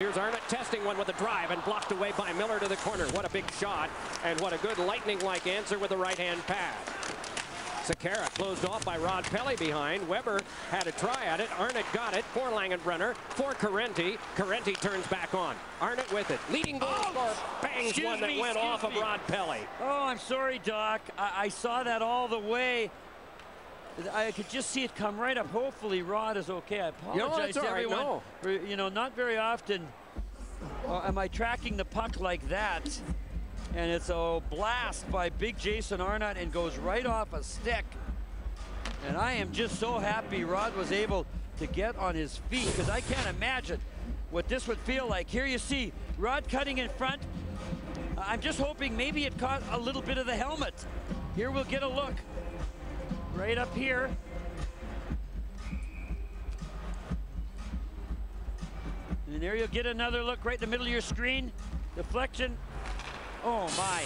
Here's Arnott testing one with a drive and blocked away by Miller to the corner. What a big shot and what a good lightning-like answer with the right-hand pass. Sekera closed off by Rod Pelley behind. Weber had a try at it. Arnott got it for Langenbrunner, for Corrente. Corrente turns back on. Arnott with it. Leading goal Oh, scorer bangs one that me, went off of. Rod Pelley. Oh, I'm sorry, Doc. I, I saw that all the way. I could just see it come right up. Hopefully, Rod is okay. I apologize it's to all right, everyone. no. You know, not very often uh, am I tracking the puck like that. And it's a blast by big Jason Arnott and goes right off a stick. And I am just so happy Rod was able to get on his feet because I can't imagine what this would feel like. Here you see Rod cutting in front. I'm just hoping maybe it caught a little bit of the helmet. Here we'll get a look. Right up here. And there you'll get another look right in the middle of your screen. Deflection. Oh my.